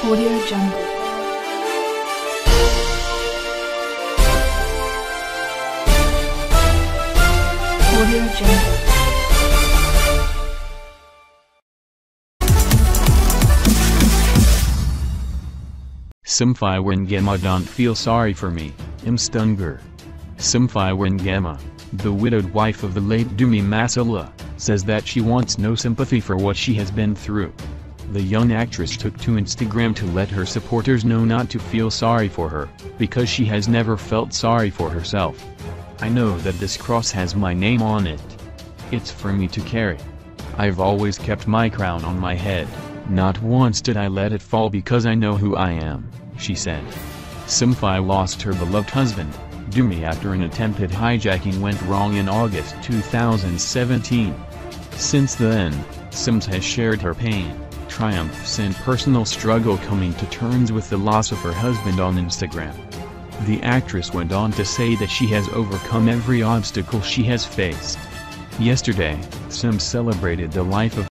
Audio Jungle. Audio Jungle. Simphiwe Ngema don't feel sorry for me, I'm Stunger. Simphiwe Ngema, the widowed wife of the late Dumi Masilela, says that she wants no sympathy for what she has been through. The young actress took to Instagram to let her supporters know not to feel sorry for her, because she has never felt sorry for herself. I know that this cross has my name on it. It's for me to carry. I've always kept my crown on my head, not once did I let it fall because I know who I am, she said. Simphiwe lost her beloved husband, Dumi after an attempted hijacking went wrong in August 2017. Since then, Simz has shared her pain, triumphs and personal struggle coming to terms with the loss of her husband on Instagram. The actress went on to say that she has overcome every obstacle she has faced. Yesterday, Simz celebrated the life of